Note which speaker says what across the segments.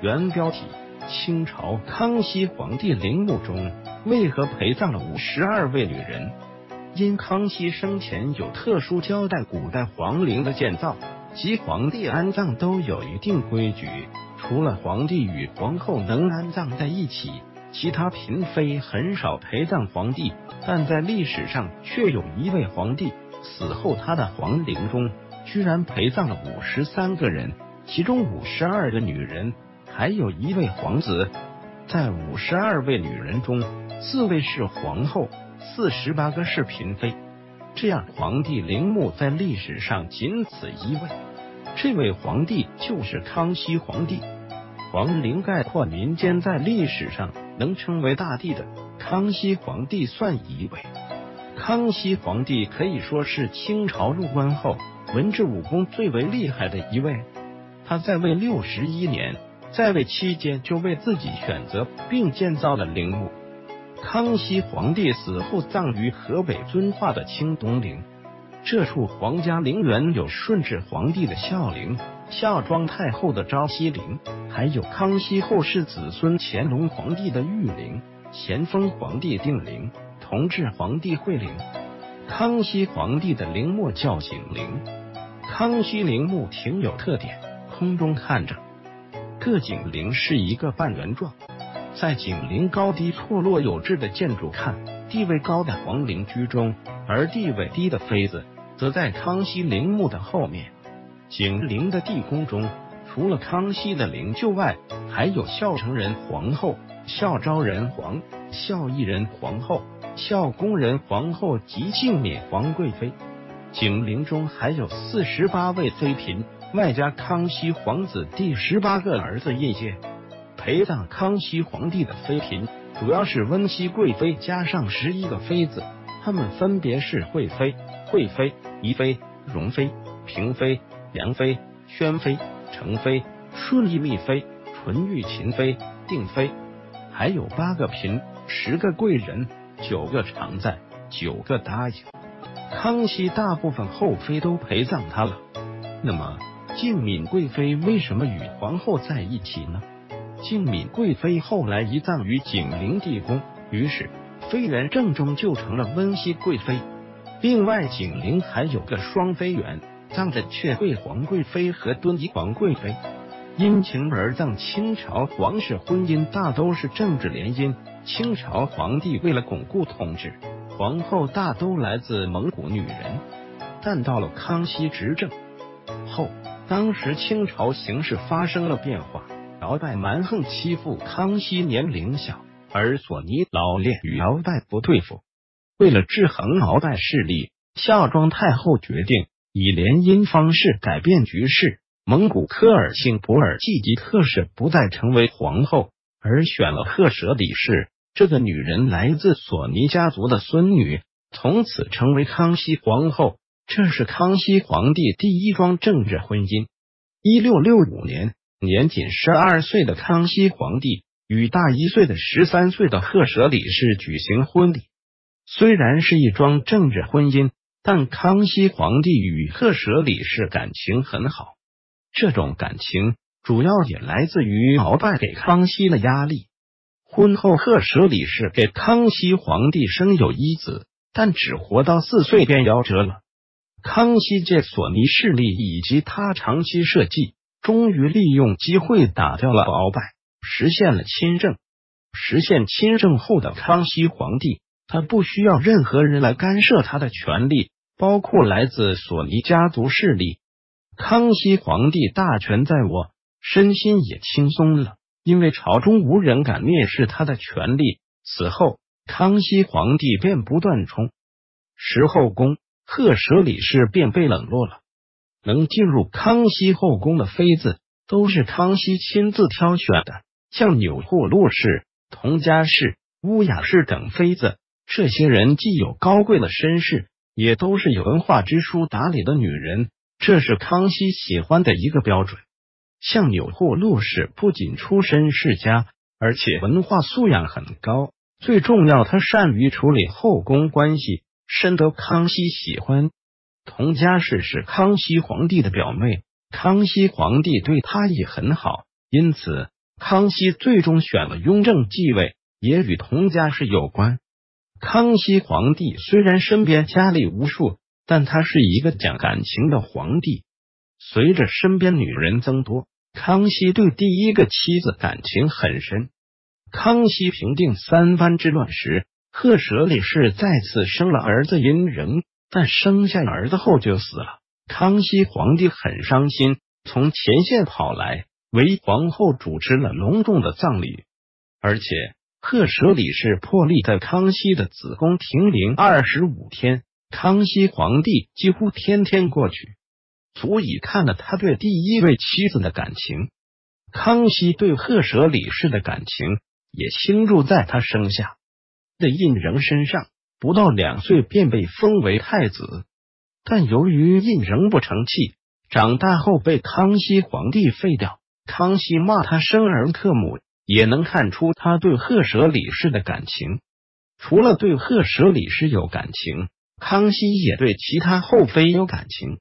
Speaker 1: 原标题：清朝康熙皇帝陵墓中为何陪葬了五十二位女人？因康熙生前有特殊交代，古代皇陵的建造及皇帝安葬都有一定规矩，除了皇帝与皇后能安葬在一起，其他嫔妃很少陪葬皇帝。但在历史上，却有一位皇帝死后，他的皇陵中居然陪葬了五十三个人，其中五十二个女人。还有一位皇子，在五十二位女人中，四位是皇后，四十八个是嫔妃。这样，皇帝陵墓在历史上仅此一位。这位皇帝就是康熙皇帝。皇陵概括民间，在历史上能称为大帝的，康熙皇帝算一位。康熙皇帝可以说是清朝入关后文治武功最为厉害的一位。他在位六十一年。在位期间，就为自己选择并建造了陵墓。康熙皇帝死后，葬于河北遵化的清东陵。这处皇家陵园有顺治皇帝的孝陵、孝庄太后的昭西陵，还有康熙后世子孙乾隆皇帝的裕陵、咸丰皇帝定陵、同治皇帝惠陵。康熙皇帝的陵墓叫景陵。康熙陵墓挺有特点，空中看着。各景陵是一个半圆状，在景陵高低错落有致的建筑看，地位高的皇陵居中，而地位低的妃子则在康熙陵墓的后面。景陵的地宫中，除了康熙的灵柩外，还有孝成人皇后、孝昭人皇、孝义人皇后、孝恭人皇后及敬敏皇贵妃。景陵中还有四十八位妃嫔。外加康熙皇子第十八个儿子胤禣，陪葬康熙皇帝的妃嫔主要是温熹贵妃，加上十一个妃子，她们分别是惠妃、惠妃、宜妃、容妃、嫔妃、良妃、宣妃、成妃、顺义密妃、纯玉嫔妃、定妃，还有八个嫔、十个贵人、九个常在、九个答应。康熙大部分后妃都陪葬他了，那么。静敏贵妃为什么与皇后在一起呢？静敏贵妃后来移葬于景陵地宫，于是妃园正中就成了温熹贵妃。另外，景陵还有个双妃园，葬着却贵皇贵妃和敦仪皇贵妃。因情而葬，清朝皇室婚姻大都是政治联姻。清朝皇帝为了巩固统治，皇后大都来自蒙古女人。但到了康熙执政后，当时清朝形势发生了变化，鳌拜蛮横欺负康熙年龄小，而索尼老练与鳌拜不对付。为了制衡鳌拜势力，孝庄太后决定以联姻方式改变局势。蒙古科尔沁博尔济吉特氏不再成为皇后，而选了赫舍里氏。这个女人来自索尼家族的孙女，从此成为康熙皇后。这是康熙皇帝第一桩政治婚姻。一六六五年，年仅十二岁的康熙皇帝与大一岁的十三岁的赫舍里氏举行婚礼。虽然是一桩政治婚姻，但康熙皇帝与赫舍里氏感情很好。这种感情主要也来自于鳌拜给康熙的压力。婚后，赫舍里氏给康熙皇帝生有一子，但只活到四岁便夭折了。康熙借索尼势力以及他长期设计，终于利用机会打掉了鳌拜，实现了亲政。实现亲政后的康熙皇帝，他不需要任何人来干涉他的权力，包括来自索尼家族势力。康熙皇帝大权在握，身心也轻松了，因为朝中无人敢蔑视他的权力。此后，康熙皇帝便不断冲石后宫。赫舍里氏便被冷落了。能进入康熙后宫的妃子，都是康熙亲自挑选的，像钮祜禄氏、佟佳氏、乌雅氏等妃子。这些人既有高贵的身世，也都是有文化知书达理的女人，这是康熙喜欢的一个标准。像钮祜禄氏不仅出身世家，而且文化素养很高，最重要，她善于处理后宫关系。深得康熙喜欢。佟佳氏是康熙皇帝的表妹，康熙皇帝对她也很好，因此康熙最终选了雍正继位，也与童家氏有关。康熙皇帝虽然身边佳丽无数，但他是一个讲感情的皇帝。随着身边女人增多，康熙对第一个妻子感情很深。康熙平定三藩之乱时，赫舍里氏再次生了儿子胤禛，但生下儿子后就死了。康熙皇帝很伤心，从前线跑来为皇后主持了隆重的葬礼，而且。赫舍里氏破例在康熙的子宫停灵二十五天，康熙皇帝几乎天天过去，足以看了他对第一位妻子的感情。康熙对赫舍里氏的感情也倾注在他生下的胤禛身上。不到两岁便被封为太子，但由于胤禛不成器，长大后被康熙皇帝废掉。康熙骂他生儿克母。也能看出他对赫舍里氏的感情。除了对赫舍里氏有感情，康熙也对其他后妃有感情。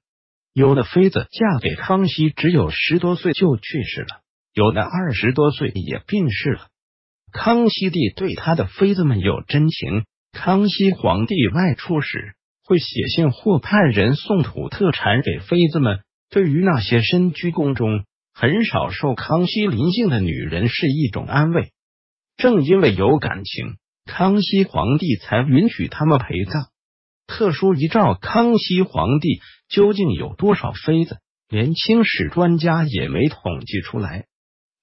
Speaker 1: 有的妃子嫁给康熙只有十多岁就去世了，有的二十多岁也病逝了。康熙帝对他的妃子们有真情。康熙皇帝外出时会写信或派人送土特产给妃子们。对于那些身居宫中，很少受康熙临幸的女人是一种安慰。正因为有感情，康熙皇帝才允许他们陪葬。特殊遗诏，康熙皇帝究竟有多少妃子，连清史专家也没统计出来。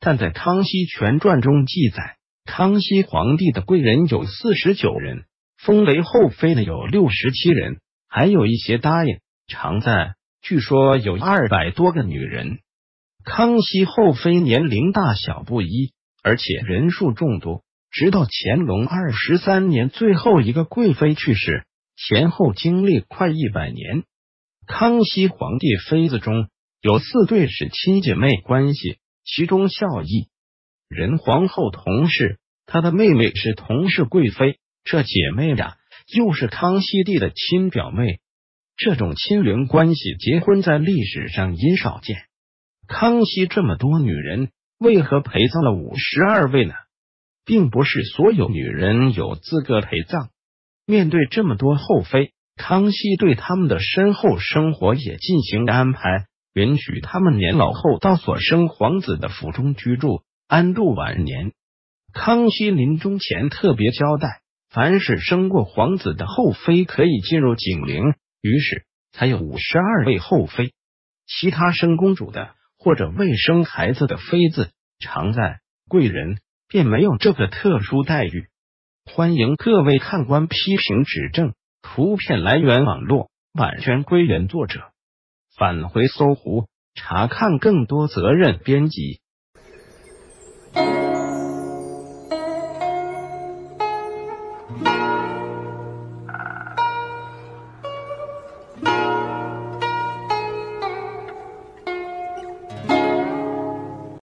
Speaker 1: 但在《康熙全传》中记载，康熙皇帝的贵人有四十九人，封为后妃的有六十七人，还有一些答应常在。据说有二百多个女人。康熙后妃年龄大小不一，而且人数众多。直到乾隆二十三年，最后一个贵妃去世，前后经历快一百年。康熙皇帝妃子中有四对是亲姐妹关系，其中孝义仁皇后同事，她的妹妹是同氏贵妃，这姐妹俩又是康熙帝的亲表妹。这种亲缘关系结婚在历史上也少见。康熙这么多女人，为何陪葬了五十二位呢？并不是所有女人有资格陪葬。面对这么多后妃，康熙对他们的身后生活也进行安排，允许他们年老后到所生皇子的府中居住，安度晚年。康熙临终前特别交代，凡是生过皇子的后妃可以进入景陵，于是才有五十二位后妃。其他生公主的。或者未生孩子的妃子常在贵人，便没有这个特殊待遇。欢迎各位看官批评指正。图片来源网络版权归原作者返回搜狐查看更多责任编辑。